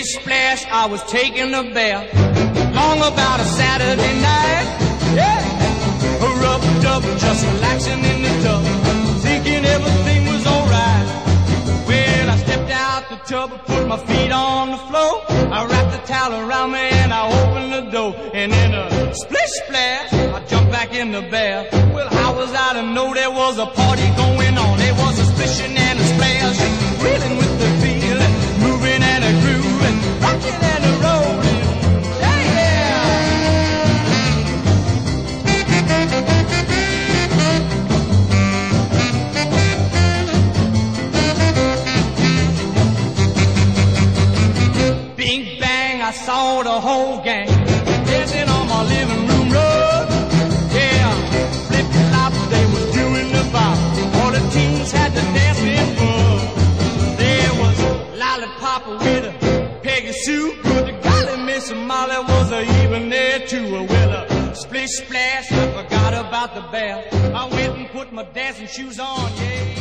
Splish splash, I was taking a bath. Long about a Saturday night. Yeah. Rubbed up, just relaxing in the tub. Thinking everything was alright. Well, I stepped out the tub, put my feet on the floor. I wrapped the towel around me and I opened the door. And in a splish splash, I jumped back in the bath. Well, how was I to know there was a party going on? There was a splishing and a splash, I saw the whole gang dancing on my living room rug. Yeah, flip flop, they was doing the bop. All the teens had the dancing bug. There was lollipop with a Peggy Sue. Good to golly, Miss Molly was a even there too. Well, a splish splash, I forgot about the bath. I went and put my dancing shoes on, yeah.